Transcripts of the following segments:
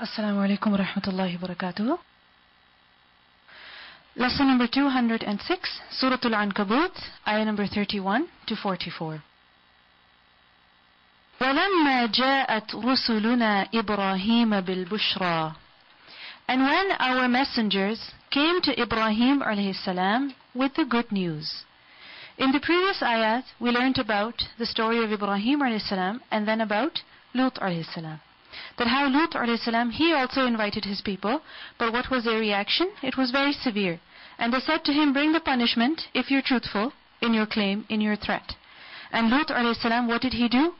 Assalamu alaikum wa rahmatullahi wa barakatuh. Lesson number 206, Surah Al-Ankabut, ayah number 31 to 44. ولما جاءت رسلنا إبراهيم بالبشرى And when our messengers came to Ibrahim alayhi salam with the good news. In the previous ayat, we learned about the story of Ibrahim alayhi salam and then about Lut alayhi salam. That how Lut salam, he also invited his people, but what was their reaction? It was very severe. And they said to him, bring the punishment if you're truthful in your claim, in your threat. And Lut salam, what did he do?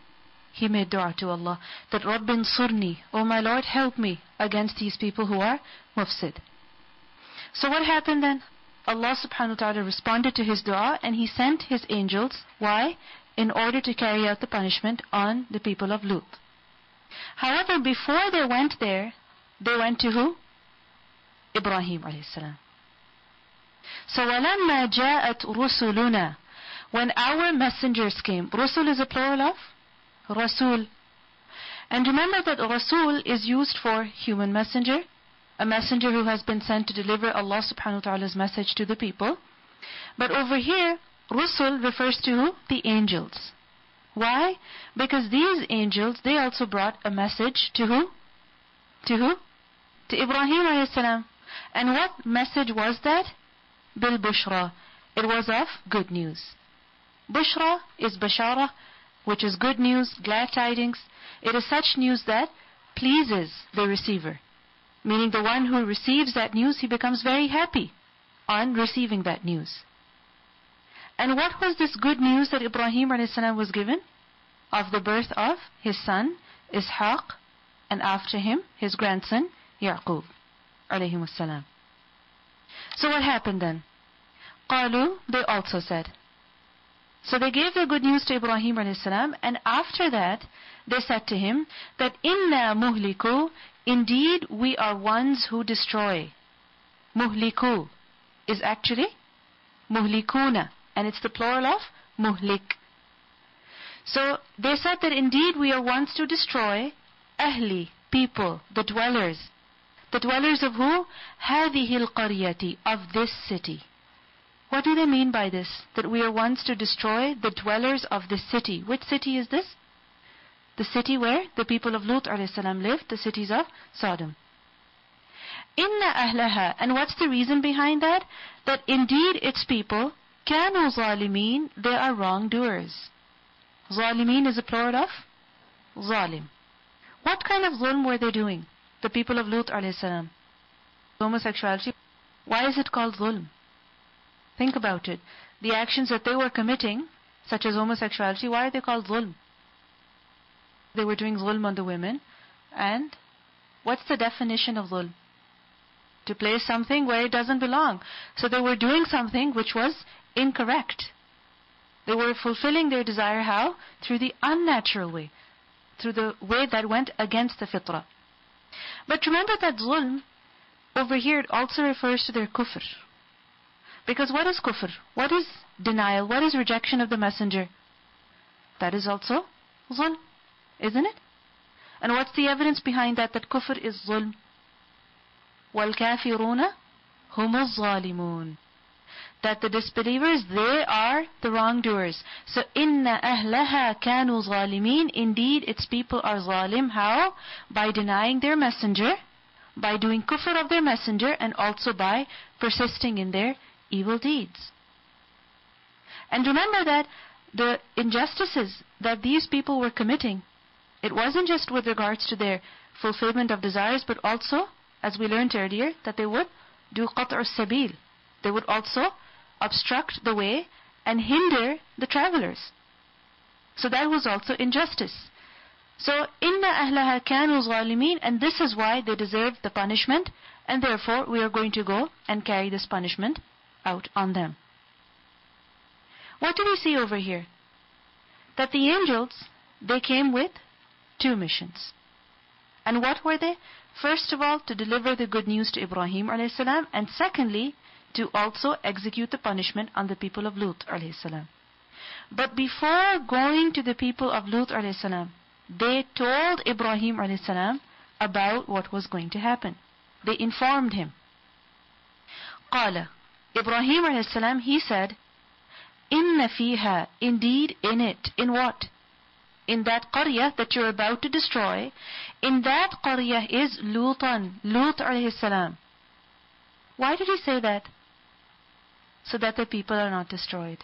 He made dua to Allah that Rabbin surni, O my Lord, help me against these people who are mufsid. So what happened then? Allah subhanahu wa ta'ala responded to his dua and he sent his angels. Why? In order to carry out the punishment on the people of Lut. However, before they went there, they went to who? Ibrahim alayhi salam. So وَلَمَّا جَاءَتْ رُسُلُنَا When our messengers came, Rusul is a plural of? Rasul. And remember that Rasul is used for human messenger, a messenger who has been sent to deliver Allah subhanahu wa ta'ala's message to the people. But over here, Rusul refers to who? The angels. Why? Because these angels, they also brought a message to who? To who? To Ibrahim a.s. And what message was that? Bil Bushra. It was of good news. Bushra is Bashara, which is good news, glad tidings. It is such news that pleases the receiver. Meaning the one who receives that news, he becomes very happy on receiving that news. And what was this good news that Ibrahim a.s. was given? Of the birth of his son Ishaq and after him his grandson Yaqub salam. So what happened then? Qalu, they also said. So they gave the good news to Ibrahim a.s. and after that they said to him that inna muhliku, indeed we are ones who destroy. Muhliku is actually muhlikuna and it's the plural of muhlik. So they said that indeed we are ones to destroy ahli, people, the dwellers. The dwellers of who? هذه القرية, of this city. What do they mean by this? That we are ones to destroy the dwellers of this city. Which city is this? The city where the people of Lut salam lived, the cities of Sodom. Inna ahlaha. And what's the reason behind that? That indeed its people كانوا ظالمين, they are wrongdoers. Zalimin is a plural of zalim. What kind of zulm were they doing? The people of Lut alayhi salam. Homosexuality. Why is it called zulm? Think about it. The actions that they were committing, such as homosexuality, why are they called zulm? They were doing zulm on the women. And what's the definition of zulm? To place something where it doesn't belong. So they were doing something which was incorrect. They were fulfilling their desire how? Through the unnatural way. Through the way that went against the fitrah. But remember that zulm, over here it also refers to their kufr. Because what is kufr? What is denial? What is rejection of the messenger? That is also zulm, isn't it? And what's the evidence behind that, that kufr is zulm? وَالْكَافِرُونَ هُمُ الظَّالِمُونَ that the disbelievers, they are the wrongdoers. So, inna ahlaha kanu zalimin. Indeed, its people are zalim. How? By denying their messenger, by doing kufr of their messenger, and also by persisting in their evil deeds. And remember that the injustices that these people were committing, it wasn't just with regards to their fulfillment of desires, but also, as we learned earlier, that they would do qat'ur sabil. They would also obstruct the way and hinder the travelers. So that was also injustice. So, inna ahlaha kanu zalimin, and this is why they deserved the punishment, and therefore we are going to go and carry this punishment out on them. What do we see over here? That the angels, they came with two missions. And what were they? First of all, to deliver the good news to Ibrahim a.s. and secondly, to also execute the punishment on the people of Lut salam. But before going to the people of Lut salam, they told Ibrahim salam about what was going to happen. They informed him. قال Ibrahim alayhi salam, he said, Inna fiha, indeed in it, in what? In that qaryah that you're about to destroy, in that qaryah is Lutan, Lut alayhi salam. Why did he say that? So that the people are not destroyed.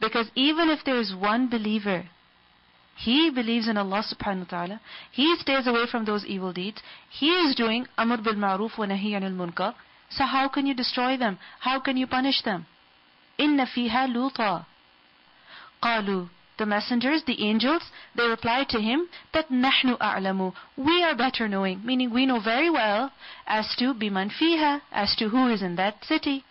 Because even if there is one believer, he believes in Allah subhanahu wa ta'ala, he stays away from those evil deeds, he is doing Amr bil Ma'ruf wa Nahi anil Munkar, so how can you destroy them? How can you punish them? Inna fiha luta. Qalu. The messengers, the angels, they replied to him that nahnu a'lamu. We are better knowing, meaning we know very well as to biman fiha, as to who is in that city.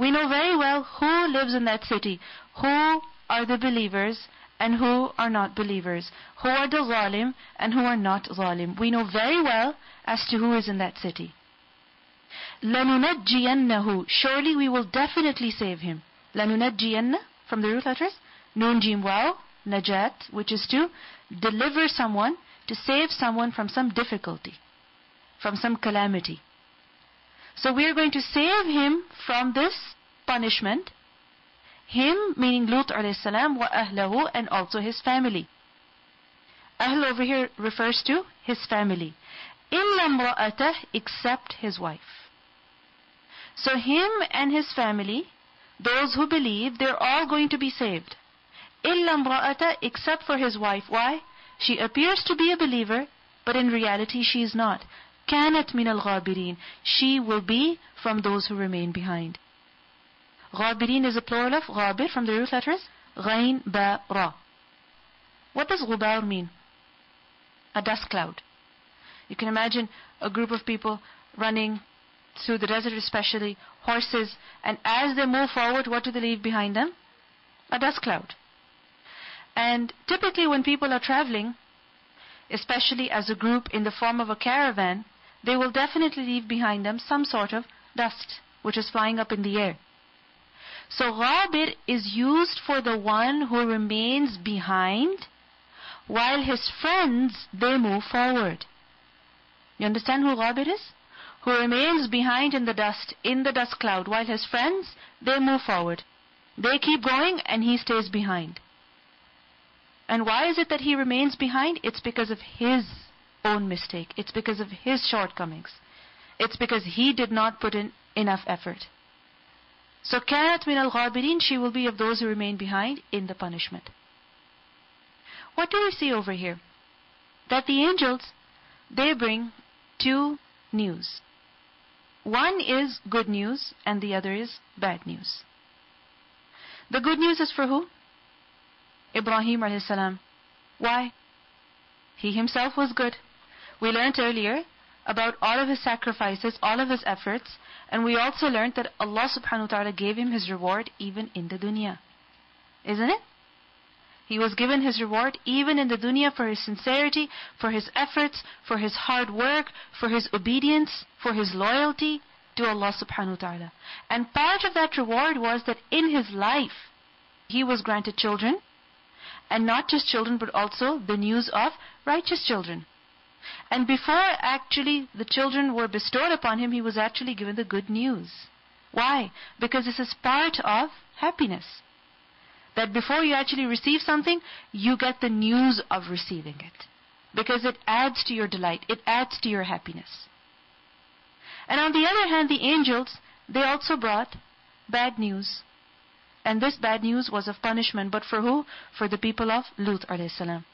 We know very well who lives in that city, who are the believers and who are not believers, who are the zalim and who are not zalim. We know very well as to who is in that city. لَنُنَجِّيَنَّهُ Surely we will definitely save him. لَنُنَجِّيَنَّ From the root letters. Noon Jim Waw. Najat. Which is to deliver someone, to save someone from some difficulty. From some calamity. So we are going to save him from this punishment. Him meaning Lut alayhi salam wa ahlahu and also his family. Ahl over here refers to his family. إِلَّا امْرَأَتَهِ except his wife. So him and his family, those who believe, they're all going to be saved. إِلَّا امْرَأَتَهِ except for his wife. Why? She appears to be a believer, but in reality she is not. كانت من الغابرين. She will be from those who remain behind. غابرين is a plural of غابر from the root letters غين با را. What does غبار mean? A dust cloud. You can imagine a group of people running through the desert, especially horses, and as they move forward, what do they leave behind them? A dust cloud. And typically, when people are traveling, especially as a group in the form of a caravan, they will definitely leave behind them some sort of dust which is flying up in the air. So ghabir is used for the one who remains behind while his friends they move forward. You understand who Ghabir is? Who remains behind in the dust, in the dust cloud, while his friends, they move forward. They keep going and he stays behind. And why is it that he remains behind? It's because of his own mistake. It's because of his shortcomings. It's because he did not put in enough effort. So كانت من الغابرين, she will be of those who remain behind in the punishment. What do we see over here? That the angels, they bring two news. One is good news and the other is bad news. The good news is for who? Ibrahim alayhi salam. Why? He himself was good. We learned earlier about all of his sacrifices, all of his efforts, and we also learned that Allah subhanahu wa ta'ala gave him his reward even in the dunya. Isn't it? He was given his reward even in the dunya for his sincerity, for his efforts, for his hard work, for his obedience, for his loyalty to Allah subhanahu wa ta'ala. And part of that reward was that in his life, he was granted children, and not just children, but also the news of righteous children. And before actually the children were bestowed upon him, he was actually given the good news. Why? Because this is part of happiness. That before you actually receive something, you get the news of receiving it. Because it adds to your delight, it adds to your happiness. And on the other hand, the angels, they also brought bad news. And this bad news was of punishment, but for who? For the people of Lut alayhi salam.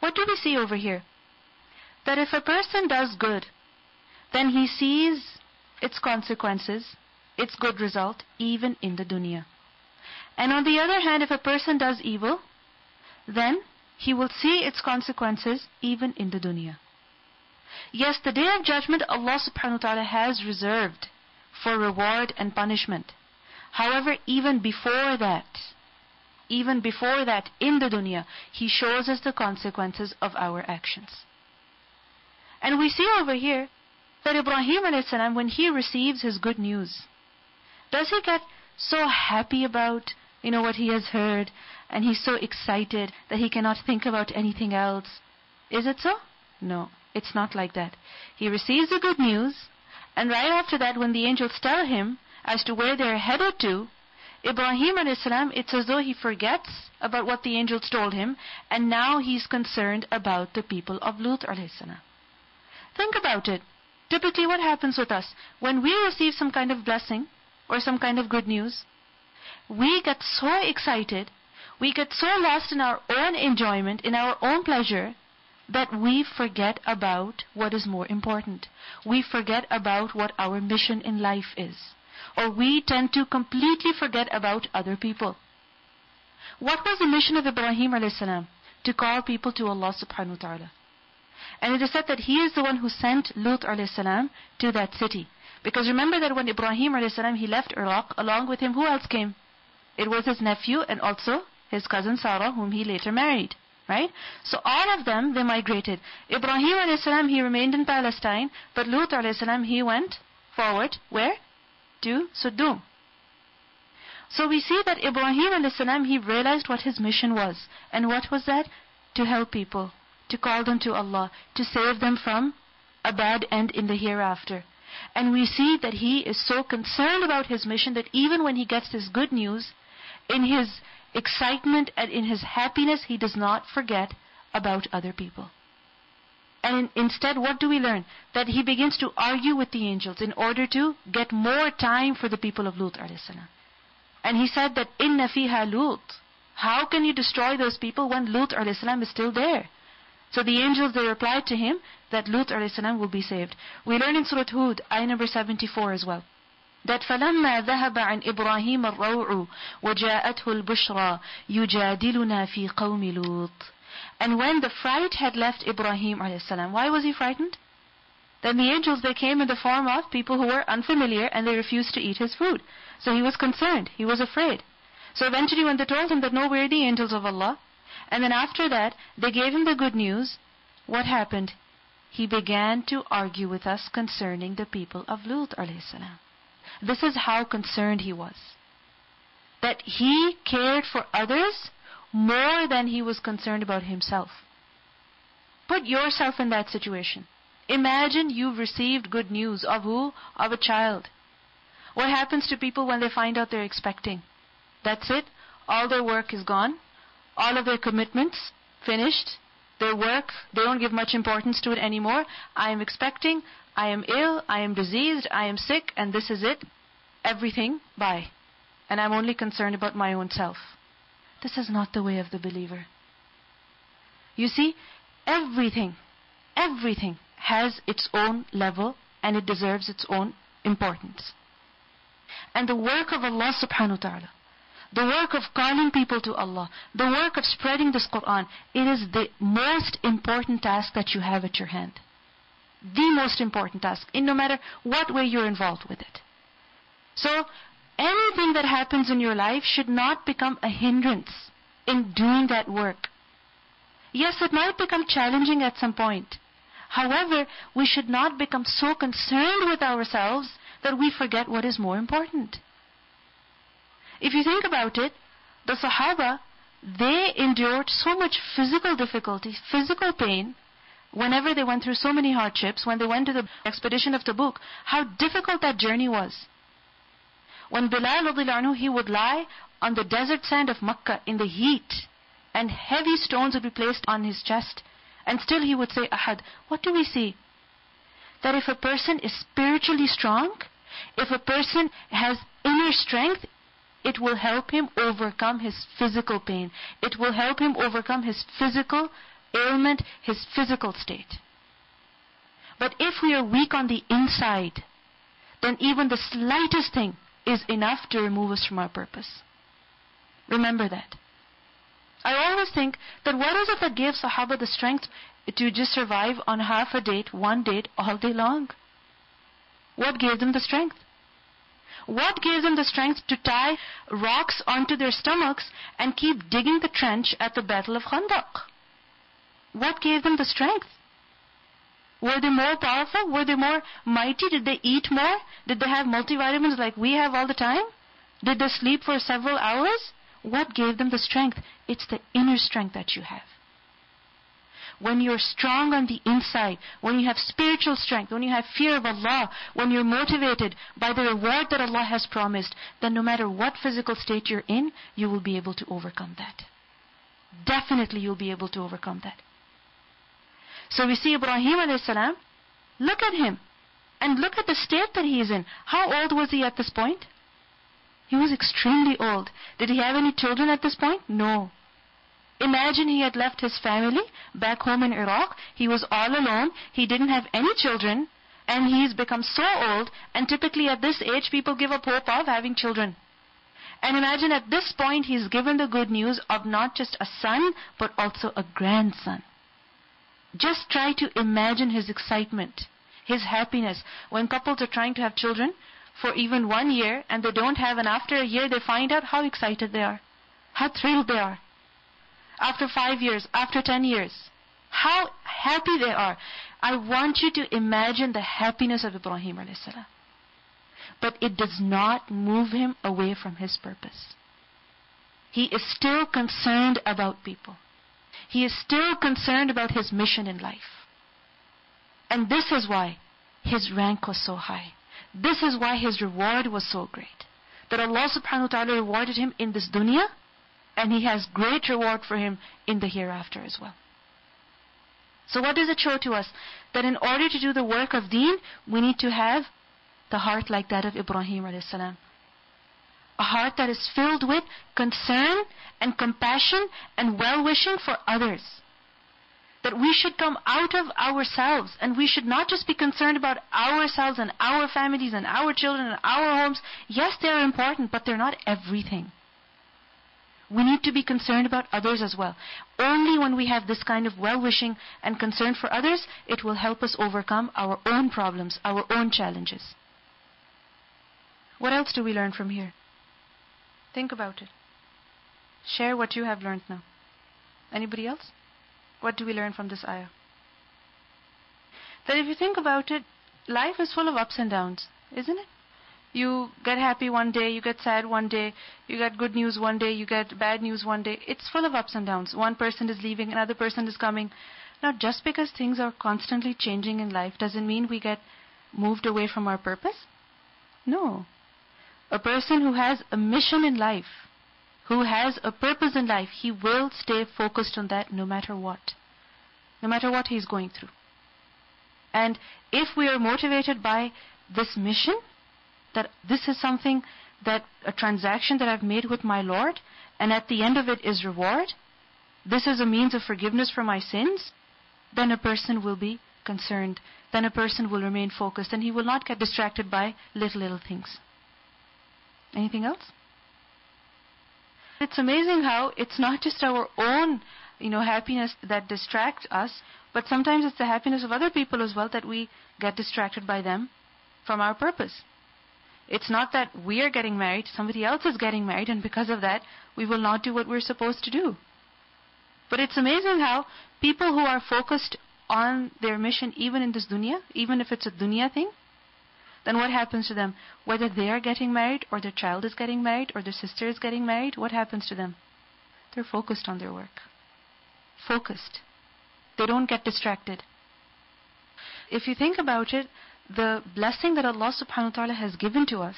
What do we see over here? That if a person does good, then he sees its consequences, its good result, even in the dunya. And on the other hand, if a person does evil, then he will see its consequences even in the dunya. Yes, the day of judgment Allah subhanahu wa ta'ala has reserved for reward and punishment. However, even before that, even before that, in the dunya, He shows us the consequences of our actions. And we see over here that Ibrahim a.s. when he receives his good news, does he get so happy about you know what he has heard and he's so excited that he cannot think about anything else. Is it so? No, it's not like that. He receives the good news, and right after that, when the angels tell him as to where they're headed to, Ibrahim a.s., it's as though he forgets about what the angels told him, and now he's concerned about the people of Lut a.s. Think about it. Typically, what happens with us? When we receive some kind of blessing or some kind of good news, we get so excited, we get so lost in our own enjoyment, in our own pleasure, that we forget about what is more important. We forget about what our mission in life is. Or we tend to completely forget about other people. What was the mission of Ibrahim a.s.? To call people to Allah subhanahu wa ta'ala. And it is said that he is the one who sent Lut a.s. to that city. Because remember that when Ibrahim a.s. he left Iraq, along with him, who else came? It was his nephew and also his cousin Sarah, whom he later married. Right? So all of them, they migrated. Ibrahim a.s. he remained in Palestine, but Lut a.s. he went forward. Where? To Sodom. So we see that Ibrahim a.s. he realized what his mission was. And what was that? To help people. To call them to Allah. To save them from a bad end in the hereafter. And we see that he is so concerned about his mission that even when he gets this good news, in his excitement and in his happiness, he does not forget about other people. And in, instead, what do we learn? That he begins to argue with the angels in order to get more time for the people of Lut And he said that, Inna fiha Lut. How can you destroy those people when Lut is still there? So the angels, they replied to him that Lut will be saved. We learn in Surah Hud, ayah number 74 as well that فلما ذهب عن إبراهيم الروع وجاءته البشرى يجادلنا في قوم لوط and when the fright had left Ibrahim a.s., why was he frightened? Then the angels, they came in the form of people who were unfamiliar and they refused to eat his food. So he was concerned, he was afraid. So eventually when they told him that no, we're the angels of Allah. And then after that, they gave him the good news. What happened? He began to argue with us concerning the people of Lut a.s. This is how concerned he was. That he cared for others more than he was concerned about himself. Put yourself in that situation. Imagine you've received good news of who? Of a child. What happens to people when they find out they're expecting? That's it. All their work is gone. All of their commitments finished. Their work, they don't give much importance to it anymore. I am expecting. I am ill, I am diseased, I am sick, and this is it. Everything, bye. And I'm only concerned about my own self. This is not the way of the believer. You see, everything, everything has its own level and it deserves its own importance. And the work of Allah subhanahu wa ta'ala, the work of calling people to Allah, the work of spreading this Quran, it is the most important task that you have at your hand the most important task in no matter what way you're involved with it. So, anything that happens in your life should not become a hindrance in doing that work. Yes, it might become challenging at some point. However, we should not become so concerned with ourselves that we forget what is more important. If you think about it, the Sahaba, they endured so much physical difficulty, physical pain, whenever they went through so many hardships, when they went to the expedition of Tabuk, how difficult that journey was. When Bilal anhu, he would lie on the desert sand of Makkah in the heat, and heavy stones would be placed on his chest, and still he would say, Ahad, what do we see? That if a person is spiritually strong, if a person has inner strength, it will help him overcome his physical pain. It will help him overcome his physical ailment, his physical state. But if we are weak on the inside, then even the slightest thing is enough to remove us from our purpose. Remember that. I always think that what is it that gives Sahaba the strength to just survive on half a date, one date, all day long? What gave them the strength? What gave them the strength to tie rocks onto their stomachs and keep digging the trench at the Battle of Khandaq? What gave them the strength? Were they more powerful? Were they more mighty? Did they eat more? Did they have multivitamins like we have all the time? Did they sleep for several hours? What gave them the strength? It's the inner strength that you have. when you're strong on the inside, when you have spiritual strength, when you have fear of Allah, when you're motivated by the reward that Allah has promised, then no matter what physical state you're in, you will be able to overcome that. Definitely you'll be able to overcome that. So we see Ibrahim alayhi salam, look at him. And look at the state that he is in. How old was he at this point? He was extremely old. Did he have any children at this point? No. Imagine he had left his family back home in Iraq. He was all alone. He didn't have any children. And he's become so old. And typically at this age, people give up hope of having children. And imagine at this point, he's given the good news of not just a son, but also a grandson. Just try to imagine his excitement his happiness. When couples are trying to have children for even one year and they don't have, and after a year they find out how excited they are, how thrilled they are. After five years, after ten years, how happy they are. I want you to imagine the happiness of Ibrahim a.s. But it does not move him away from his purpose. He is still concerned about people. He is still concerned about his mission in life. And this is why his rank was so high. This is why his reward was so great. That Allah subhanahu wa ta'ala rewarded him in this dunya, and He has great reward for him in the hereafter as well. So what does it show to us? That in order to do the work of deen, we need to have the heart like that of Ibrahim alayhi salam. A heart that is filled with concern and compassion and well-wishing for others that we should come out of ourselves and we should not just be concerned about ourselves and our families and our children and our homes. Yes, they're important, but they're not everything. We need to be concerned about others as well. Only when we have this kind of well-wishing and concern for others, it will help us overcome our own problems, our own challenges. What else do we learn from here? Think about it. Share what you have learned now. Anybody else? What do we learn from this ayah? That if you think about it, life is full of ups and downs, isn't it? You get happy one day, you get sad one day, you get good news one day, you get bad news one day. It's full of ups and downs. One person is leaving, another person is coming. Now, just because things are constantly changing in life doesn't mean we get moved away from our purpose. No. A person who has a mission in life who has a purpose in life, he will stay focused on that no matter what. No matter what he's going through. And if we are motivated by this mission, that this is something that a transaction that I've made with my Lord, and at the end of it is reward, this is a means of forgiveness for my sins, then a person will be concerned. Then a person will remain focused and he will not get distracted by little, little things. Anything else? It's amazing how it's not just our own, you know, happiness that distracts us, but sometimes it's the happiness of other people as well that we get distracted by them from our purpose. It's not that we are getting married, somebody else is getting married, and because of that, we will not do what we're supposed to do. But it's amazing how people who are focused on their mission, even in this dunya, even if it's a dunya thing, then what happens to them? Whether they are getting married, or their child is getting married, or their sister is getting married, what happens to them? They're focused on their work. Focused. They don't get distracted. If you think about it, the blessing that Allah subhanahu wa ta'ala has given to us,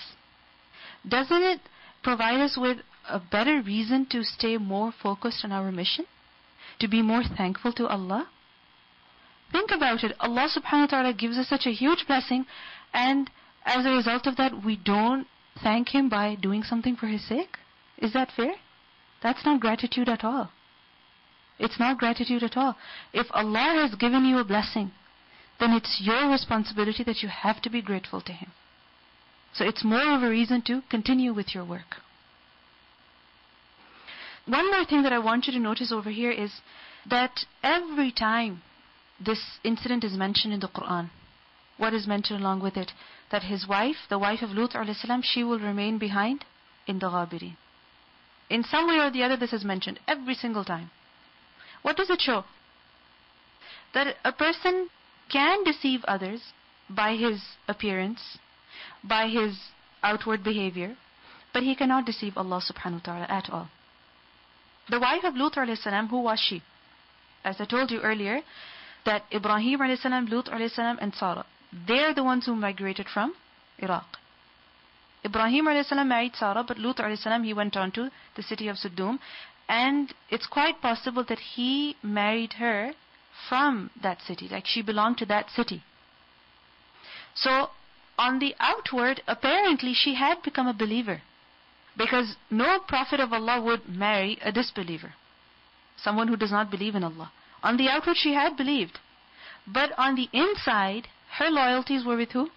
doesn't it provide us with a better reason to stay more focused on our mission? To be more thankful to Allah? Think about it. Allah subhanahu wa ta'ala gives us such a huge blessing and as a result of that, we don't thank Him by doing something for His sake? Is that fair? That's not gratitude at all. It's not gratitude at all. If Allah has given you a blessing, then it's your responsibility that you have to be grateful to Him. So it's more of a reason to continue with your work. One more thing that I want you to notice over here is that every time this incident is mentioned in the Quran, what is mentioned along with it? That his wife, the wife of Lut salam, she will remain behind in the Ghabirin. In some way or the other, this is mentioned every single time. What does it show? That a person can deceive others by his appearance, by his outward behavior, but he cannot deceive Allah subhanahu wa ta'ala at all. The wife of Lut salam, who was she? As I told you earlier, that Ibrahim a.s., Lut and Sarah, they're the ones who migrated from Iraq. Ibrahim a.s. married Sarah, but Lut a.s. he went on to the city of Sodom. And it's quite possible that he married her from that city, like she belonged to that city. So, on the outward, apparently she had become a believer. Because no prophet of Allah would marry a disbeliever, someone who does not believe in Allah. On the outward, she had believed. But on the inside, her loyalties were with who?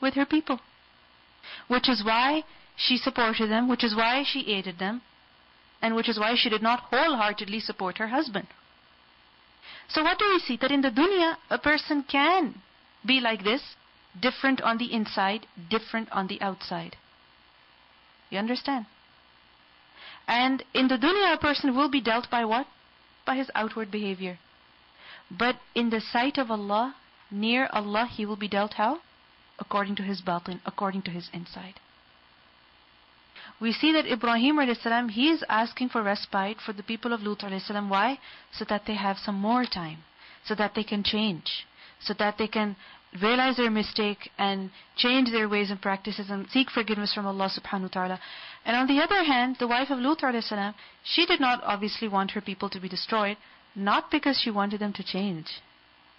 With her people. Which is why she supported them, which is why she aided them, and which is why she did not wholeheartedly support her husband. So what do we see? That in the dunya, a person can be like this, different on the inside, different on the outside. You understand? And in the dunya, a person will be dealt by what? By his outward behavior. But in the sight of Allah, near Allah, he will be dealt how? According to his batin, according to his inside. We see that Ibrahim a.s. he is asking for respite for the people of Lut a.s. Why? So that they have some more time. So that they can change. So that they can realize their mistake and change their ways and practices and seek forgiveness from Allah subhanahu wa ta'ala. And on the other hand, the wife of Lut a.s., she did not obviously want her people to be destroyed, not because she wanted them to change,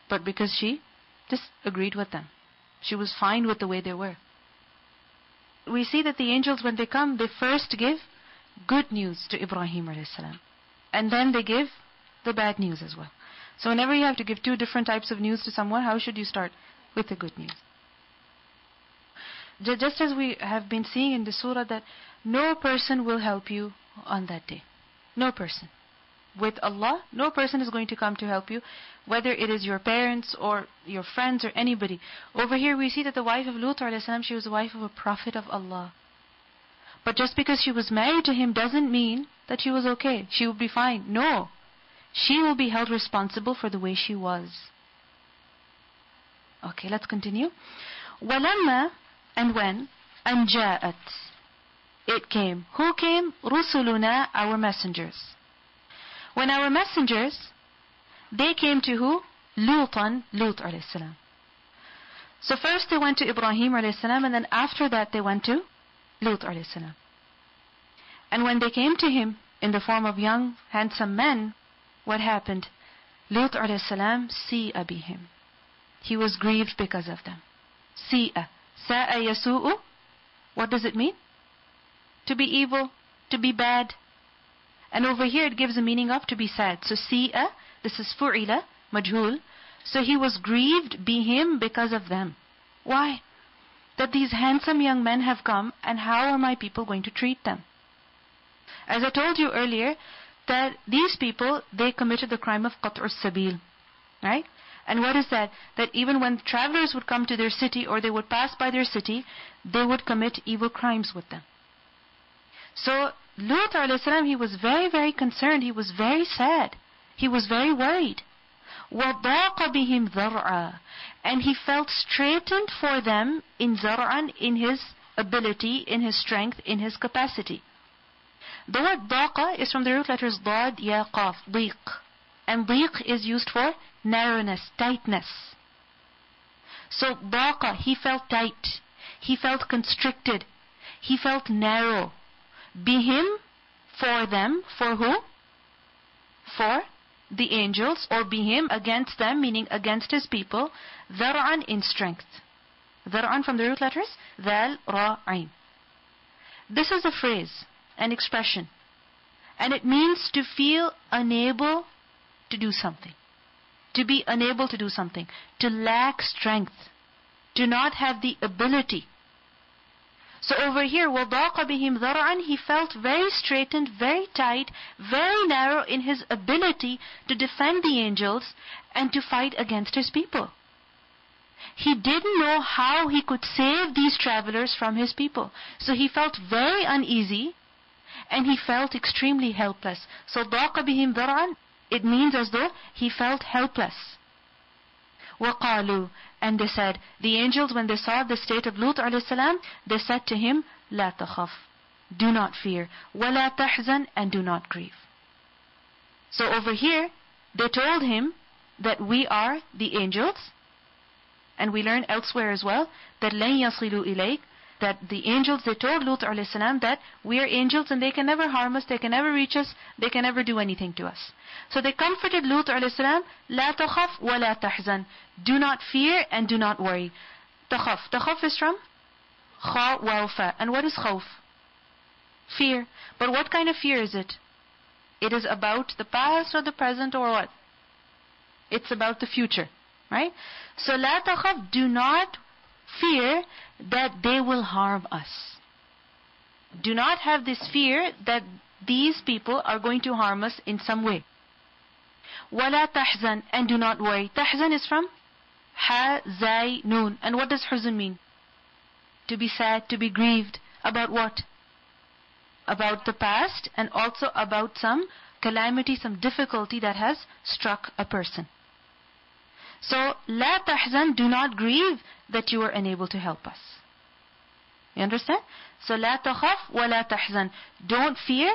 but because she just agreed with them. She was fine with the way they were. We see that the angels, when they come, they first give good news to Ibrahim. And then they give the bad news as well. So whenever you have to give two different types of news to someone, how should you start? With the good news. Just as we have been seeing in the surah that no person will help you on that day. No person with Allah, no person is going to come to help you, whether it is your parents or your friends or anybody. Over here we see that the wife of Lut salam, she was the wife of a prophet of Allah. But just because she was married to him doesn't mean that she was okay. She will be fine. No. She will be held responsible for the way she was. Okay, let's continue. وَلَمَّا And when أَنْجَاءَتْ It came. Who came? رُسُلُنَا Our messengers. When our messengers, they came to who? Lutan, Lut alayhi salam. So first they went to Ibrahim alayhi salam and then after that they went to Lut alayhi salam. And when they came to him in the form of young, handsome men, what happened? Lut alayhi salam si'a bihim. He was grieved because of them. Si'a. Sa'a yasu'u. What does it mean? To be evil, to be bad, and over here it gives a meaning of to be sad. So si'a, this is fu'ila, majhul. So he was grieved be him because of them. Why? That these handsome young men have come and how are my people going to treat them? As I told you earlier, that these people, they committed the crime of qat'ur sabil. Right? And what is that? That even when travelers would come to their city or they would pass by their city, they would commit evil crimes with them. So Lut salam, he was very, very concerned. He was very sad. He was very worried. وَضَاقَ بِهِمْ ذَرْعًا And he felt straitened for them in zar'an, in his ability, in his strength, in his capacity. The word daqa is from the root letters dad, ya, qaf, diq. And diq is used for narrowness, tightness. So daqa, he felt tight. He felt constricted. He felt narrow. Bihim, for them, for who? For the angels, or bihim, against them, meaning against his people, dhar'an in strength. Dhar'an from the root letters, dhal, ra, ain. This is a phrase, an expression. And it means to feel unable to do something. To be unable to do something. To lack strength. To not have the ability so over here, وَضَاقَ بِهِمْ ذَرْعًا He felt very straightened, very tight, very narrow in his ability to defend the angels and to fight against his people. He didn't know how he could save these travelers from his people. So he felt very uneasy and he felt extremely helpless. So ضَاقَ بِهِمْ ذَرْعًا It means as though he felt helpless. وَقَالُوا And they said, the angels when they saw the state of Lut salam, they said to him, لَا تَخَفْ Do not fear. وَلَا تَحْزَنْ And do not grieve. So over here, they told him that we are the angels. And we learn elsewhere as well that لَن يَصِلُوا إِلَيْكَ that the angels, they told Lut salam that we are angels and they can never harm us, they can never reach us, they can never do anything to us. So they comforted Lut salam, لا تخف ولا تحزن. Do not fear and do not worry. تخف. تخف is from kha wa fa. And what is khawf? Fear. But what kind of fear is it? It is about the past or the present or what? It's about the future. Right? So لا تخف, do not fear that they will harm us. Do not have this fear that these people are going to harm us in some way. وَلَا تَحْزَنْ And do not worry. Tahzan is from Ha, Zai, Noon. And what does huzn mean? To be sad, to be grieved. About what? About the past and also about some calamity, some difficulty that has struck a person. So, لا تحزن, do not grieve that you are unable to help us. You understand? So, لا تخف ولا تحزن. Don't fear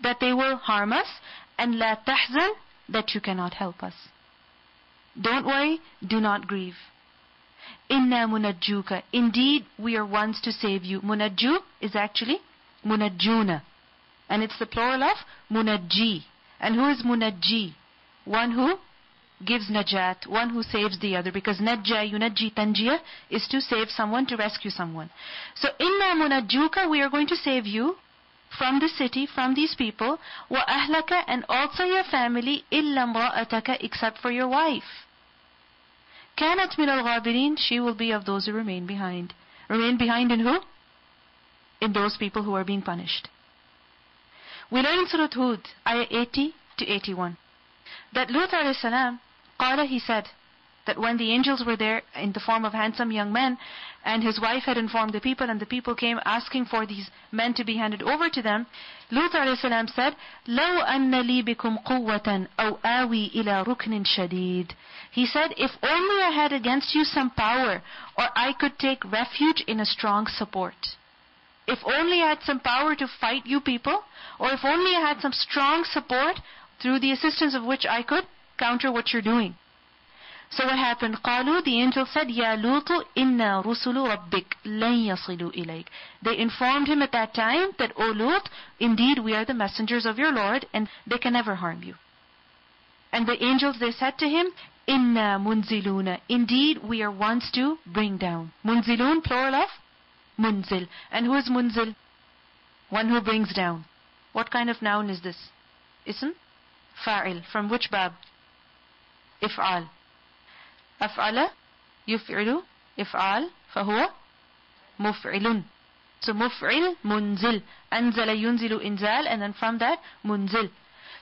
that they will harm us, and لا تحزن that you cannot help us. Don't worry, do not grieve. Inna munajjuka. Indeed, we are ones to save you. Munajju is actually munajjuna. And it's the plural of munajji. And who is munajji? One who gives najat, one who saves the other. Because najja yunajji tanjiya is to save someone, to rescue someone. So inna munajjuka, we are going to save you from the city, from these people. Wa ahlaka, and also your family, illa ataka except for your wife. Kanat min al she will be of those who remain behind. Remain behind in who? In those people who are being punished. We learn in Surah Hud, ayah 80 to 81 that Lut salam Qala, he said, that when the angels were there in the form of handsome young men, and his wife had informed the people, and the people came asking for these men to be handed over to them, Lut salam said, لَوْ أَنَّ لِي بِكُمْ قُوَّةً أَوْ آوِي إِلَى رُكْنٍ شَدِيدٍ He said, if only I had against you some power, or I could take refuge in a strong support. If only I had some power to fight you people, or if only I had some strong support through the assistance of which I could counter what you're doing. So what happened? قالوا, the angel said, يَا لُوطُ إِنَّا رُسُلُ رَبِّكَ لَنْ يَصِلُوا إِلَيْكَ They informed him at that time that, O Lut, indeed we are the messengers of your Lord and they can never harm you. And the angels, they said to him, إِنَّا مُنْزِلُونَ Indeed, we are ones to bring down. Munzilun, plural of munzil. And who is munzil? One who brings down. What kind of noun is this? Ism? fa'il From which bab? افعل افعل يفعل افعل فهو مفعل. So مفعل منزل. أنزل ينزل إنزال and then from that منزل.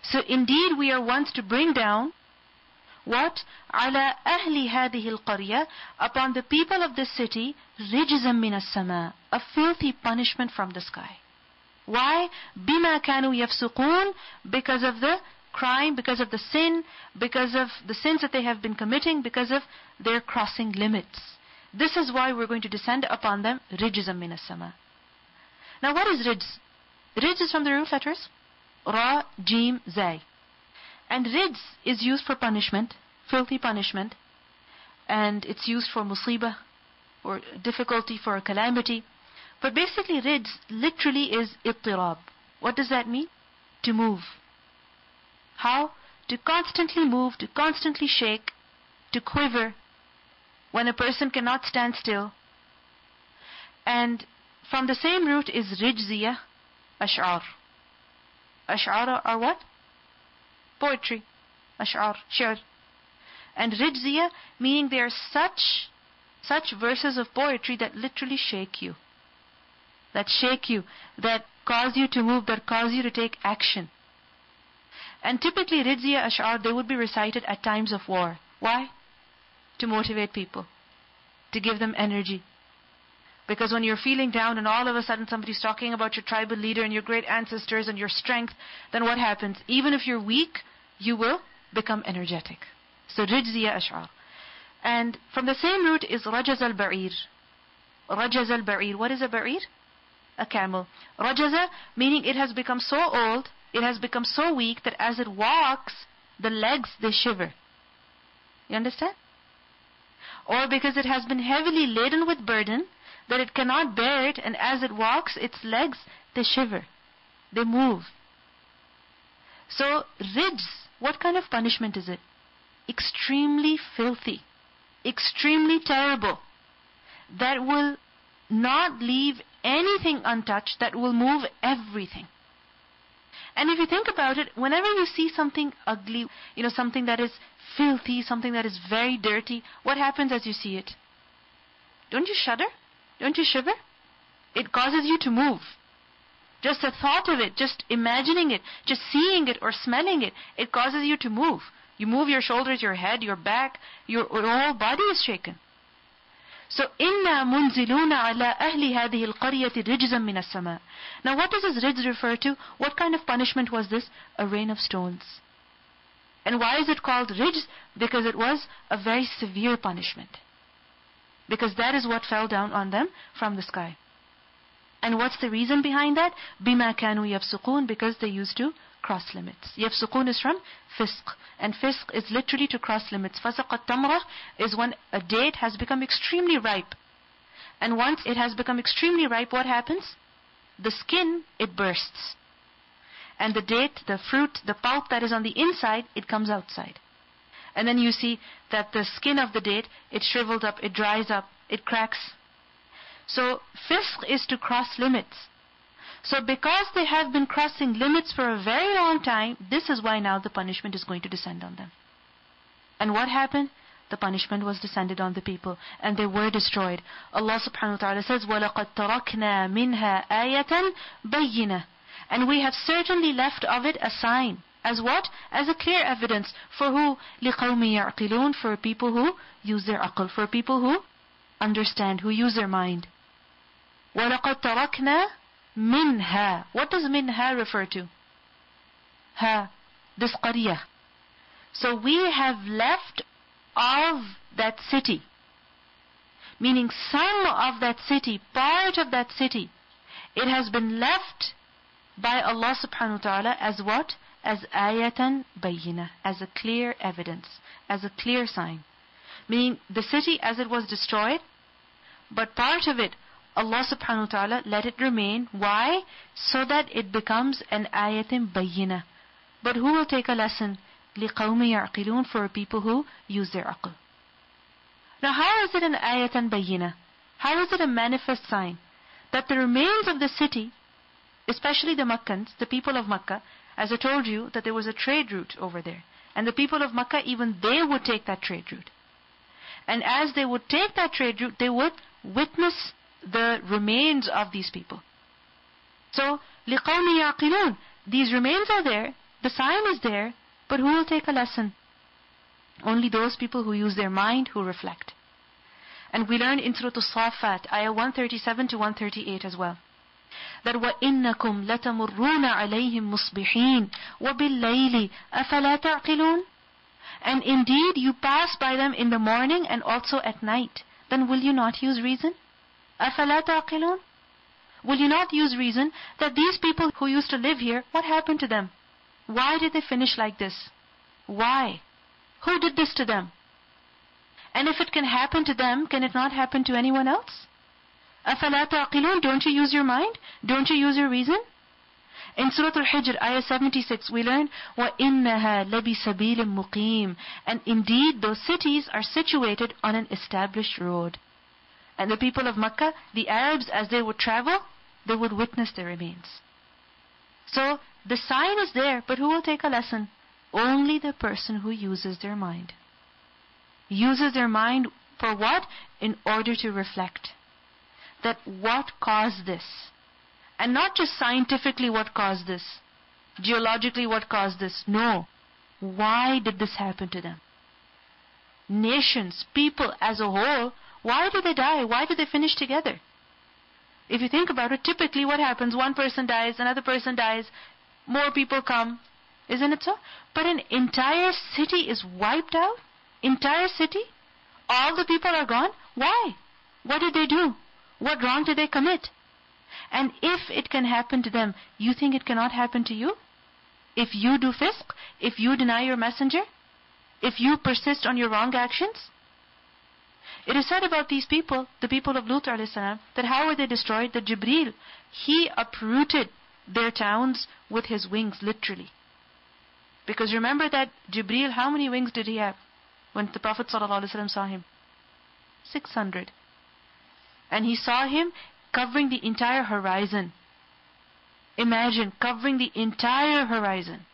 So indeed we are ones to bring down what على أهل هذه القرية upon the people of this city رجزا من السماء. A filthy punishment from the sky. Why? بما كانوا يفسقون because of the crime, because of the sin, because of the sins that they have been committing, because of their crossing limits. This is why we're going to descend upon them rijzam minas sama. Now what is rijz? Rijz is from the root letters ra, jim, zay. And rijz is used for punishment, filthy punishment, and it's used for musibah, or difficulty, for a calamity. But basically rijz literally is ittirab. What does that mean? To move. How? To constantly move, to constantly shake, to quiver when a person cannot stand still. And from the same root is rijziya, ash'ar. Ash'ar are what? Poetry. Ash'ar, shir. And rijziya meaning they are such such verses of poetry that literally shake you. That shake you, that cause you to move, that cause you to take action. And typically Rijziya Ash'ar, they would be recited at times of war. Why? To motivate people. To give them energy. Because when you're feeling down and all of a sudden somebody's talking about your tribal leader and your great ancestors and your strength, then what happens? Even if you're weak, you will become energetic. So Rijziya Ash'ar. And from the same root is Rajaz al-Ba'ir. Rajaz al-Ba'ir. What is a Ba'ir? A camel. Rajaza meaning it has become so old it has become so weak that as it walks, the legs, they shiver. You understand? Or because it has been heavily laden with burden, that it cannot bear it, and as it walks, its legs, they shiver. They move. So, rijz, what kind of punishment is it? Extremely filthy. Extremely terrible. That will not leave anything untouched, that will move everything. And if you think about it, whenever you see something ugly, you know, something that is filthy, something that is very dirty, what happens as you see it? Don't you shudder? Don't you shiver? It causes you to move. Just the thought of it, just imagining it, just seeing it or smelling it, it causes you to move. You move your shoulders, your head, your back, your, your whole body is shaken. So, إِنَّا مُنزِلُونَ عَلَىٰ أَهْلِ هَذِهِ الْقَرْيَةِ رِجْزًا مِنَ السَّمَاءِ Now what does this rijz refer to? What kind of punishment was this? A rain of stones. And why is it called rijz? Because it was a very severe punishment. Because that is what fell down on them from the sky. And what's the reason behind that? بِمَا كَانُوا يَفْسُقُونَ Because they used to cross limits. Yafsukun is from fisq. And fisq is literally to cross limits. Fasaqat tamra is when a date has become extremely ripe. And once it has become extremely ripe, what happens? The skin, it bursts. And the date, the fruit, the pulp that is on the inside, it comes outside. And then you see that the skin of the date, it shrivels up, it dries up, it cracks. So, fisq is to cross limits. So because they have been crossing limits for a very long time, this is why now the punishment is going to descend on them. And what happened? The punishment was descended on the people and they were destroyed. Allah subhanahu wa ta'ala says, وَلَقَدْ تَرَكْنَا مِنْهَا آيَةً بَيِّنَةً And we have certainly left of it a sign. As what? As a clear evidence. For who? لِقَوْمِ يَعْقِلُونَ For people who use their aql. For people who understand, who use their mind. وَلَقَدْ تَرَكْنَا minha. What does minha refer to? Ha, this qariyah. So we have left of that city. Meaning some of that city, part of that city. It has been left by Allah subhanahu wa ta'ala as what? As ayatan bayina, as a clear evidence, as a clear sign. Meaning the city as it was destroyed, but part of it Allah subhanahu wa ta'ala let it remain. Why? So that it becomes an ayatim bayyina. But who will take a lesson? لِقَوْمِ يَعْقِلُونَ For people who use their aql. Now how is it an ayatan bayyina? How is it a manifest sign? That the remains of the city, especially the Makkans, the people of Makkah, as I told you that there was a trade route over there. And the people of Makkah, even they would take that trade route. And as they would take that trade route, they would witness the remains of these people. So, لِقَوْمِ يَعْقِلُونَ These remains are there, the sign is there, but who will take a lesson? Only those people who use their mind, who reflect. And we learn in Surah Al-Safat, ayah 137 to 138 as well. That وَإِنَّكُمْ لَتَمُرُّونَ عَلَيْهِمْ مُصْبِحِينَ وَبِاللَّيْلِ أَفَلَا تَعْقِلُونَ And indeed you pass by them in the morning and also at night. Then will you not use reason? أَفَلَا تَعْقِلُونَ Will you not use reason that these people who used to live here, what happened to them? Why did they finish like this? Why? Who did this to them? And if it can happen to them, can it not happen to anyone else? أَفَلَا تَعْقِلُونَ Don't you use your mind? Don't you use your reason? In Surah Al-Hijr, ayah 76, we learn, وَإِنَّهَا لَبِسَبِيلٍ مُقِيمٍ And indeed, those cities are situated on an established road. And the people of Makkah, the Arabs, as they would travel, they would witness the remains. So, the sign is there, but who will take a lesson? Only the person who uses their mind. Uses their mind for what? In order to reflect. That what caused this? And not just scientifically what caused this. Geologically what caused this. No. Why did this happen to them? Nations, people as a whole, why do they die? Why do they finish together? If you think about it, typically what happens? One person dies, another person dies, more people come. Isn't it so? But an entire city is wiped out? Entire city? All the people are gone? Why? What did they do? What wrong did they commit? And if it can happen to them, you think it cannot happen to you? if you do fisq, if you deny your messenger, if you persist on your wrong actions? It is said about these people, the people of Lut alayhi salam, that how were they destroyed? That Jibreel, he uprooted their towns with his wings, literally. Because remember that Jibreel, how many wings did he have when the Prophet ﷺ saw him? 600. And he saw him covering the entire horizon. Imagine covering the entire horizon.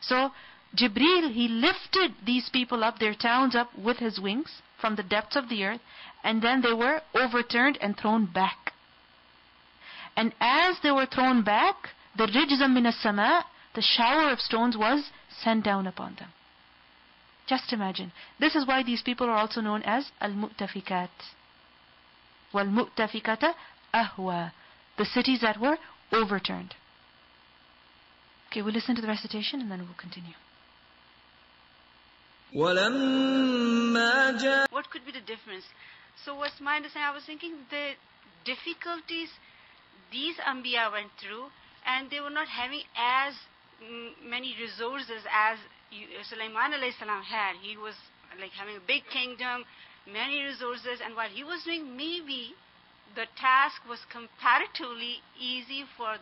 So, Jibreel, he lifted these people up, their towns up with his wings from the depths of the earth, and then they were overturned and thrown back. And as they were thrown back, the rijzam min as-sama, the shower of stones was sent down upon them. Just imagine. This is why these people are also known as al-mu'tafikat. Wal-mu'tafikata ahwa. The cities that were overturned. Okay, we'll listen to the recitation and then we'll continue. What could be the difference? So what's my understanding? I was thinking the difficulties these Anbiya went through and they were not having as many resources as Sulaiman salam had. He was like having a big kingdom, many resources and what he was doing maybe the task was comparatively easy for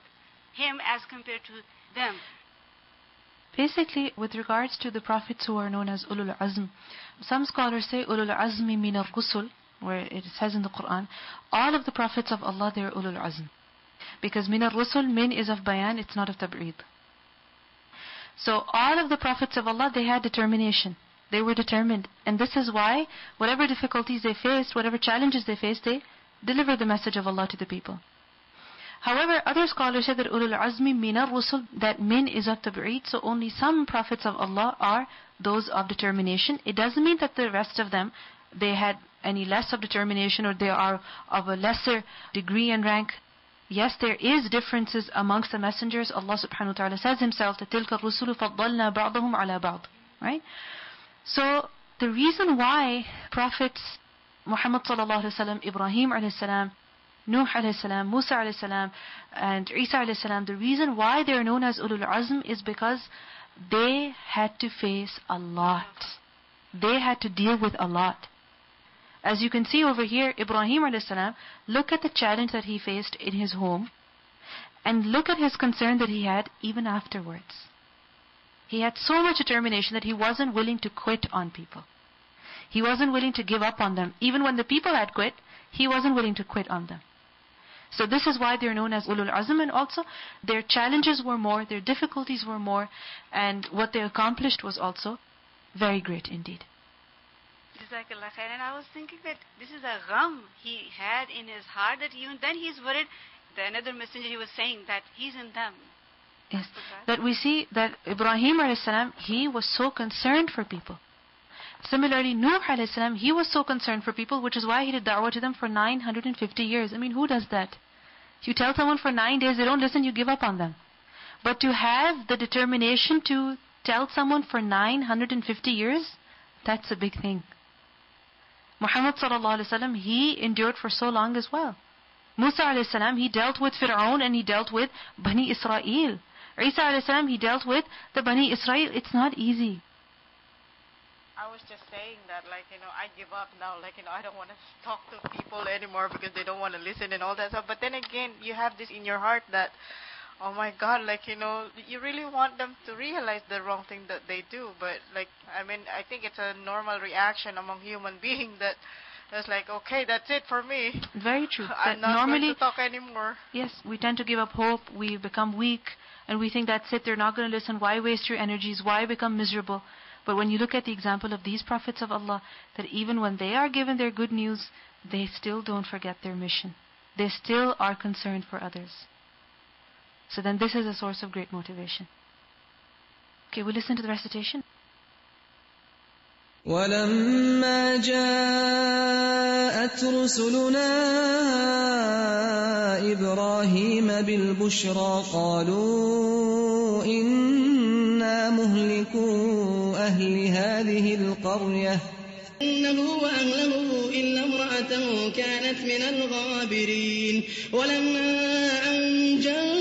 him as compared to them. Basically, with regards to the prophets who are known as Ulul Azm, some scholars say Ulul Azmi min al-Rusul, where it says in the Quran, all of the prophets of Allah, they are Ulul Azm. Because min al-Rusul, min is of bayan, it's not of tab'id. So all of the prophets of Allah, they had determination. They were determined. And this is why, whatever difficulties they faced, whatever challenges they faced, they delivered the message of Allah to the people. However, other scholars say that ulul azmi minar rusul, that min is of tab'id, so only some prophets of Allah are those of determination. It doesn't mean that the rest of them, they had any less of determination or they are of a lesser degree and rank. Yes, there is differences amongst the messengers. Allah subhanahu wa ta'ala says himself that تِلْكَ الرُّسُلُ فَضَّلْنَا بَعْضَهُمْ عَلَى بَعْضٍ Right? So, the reason why prophets Muhammad sallallahu alaihi wasallam, Ibrahim alayhi salam, Nuh alayhi salam, Musa alayhi salam, and Isa alayhi salam, the reason why they are known as Ulul Azm is because they had to face a lot. They had to deal with a lot. As you can see over here, Ibrahim alayhi salam, look at the challenge that he faced in his home, and look at his concern that he had even afterwards. He had so much determination that he wasn't willing to quit on people. He wasn't willing to give up on them. Even when the people had quit, he wasn't willing to quit on them. So this is why they're known as ulul azm and also their challenges were more, their difficulties were more, and what they accomplished was also very great indeed. Jazakallah khair. And I was thinking that this is a gham he had in his heart that even then he's worried. The another messenger he was saying that he's in them. Yes. That we see that Ibrahim salam he was so concerned for people. Similarly, Nuh salam he was so concerned for people, which is why he did da'wah to them for 950 years. I mean, who does that? You tell someone for nine days they don't listen, you give up on them. But to have the determination to tell someone for 950 years, that's a big thing. Muhammad sallallahu alaihi wasallam he endured for so long as well. Musa alayhi salam he dealt with Fir'aun and he dealt with Bani Israel. Isa alayhi salam he dealt with the Bani Israel. It's not easy. I was just saying that, like, you know, I give up now. Like, you know, I don't want to talk to people anymore because they don't want to listen and all that stuff. But then again, you have this in your heart that, oh my God, like, you know, you really want them to realize the wrong thing that they do. But, like, I mean, I think it's a normal reaction among human beings that it's like, okay, that's it for me. Very true. I'm not normally, going to talk anymore. Yes, we tend to give up hope. We become weak. And we think that's it. They're not going to listen. Why waste your energies? Why become miserable? But when you look at the example of these prophets of Allah, that even when they are given their good news, they still don't forget their mission. They still are concerned for others. So then this is a source of great motivation. Okay, we'll listen to the recitation. ولما جاءت رسلنا إبراهيم بالبشرى قالوا إنا مهلكو أهل هذه القرية. إنه وأهله إلا امرأته كانت من الغابرين. ولما أن جاءت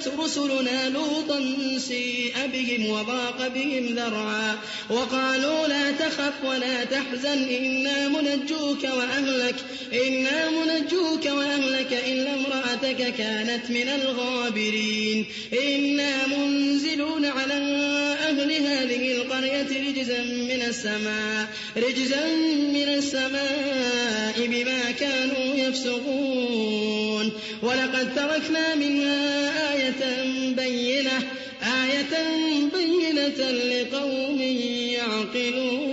كذبت رسلنا لوطا سيء بهم وضاق بهم ذرعا وقالوا لا تخف ولا تحزن إنا منجوك وأهلك إنا منجوك وأهلك إلا امرأتك كانت من الغابرين. إنا منزلون على أهل هذه القرية رجزا من السماء رجزا من السماء بما كانوا يفسقون. ولقد تركنا منها آية بينة آية بينة لقوم يعقلون.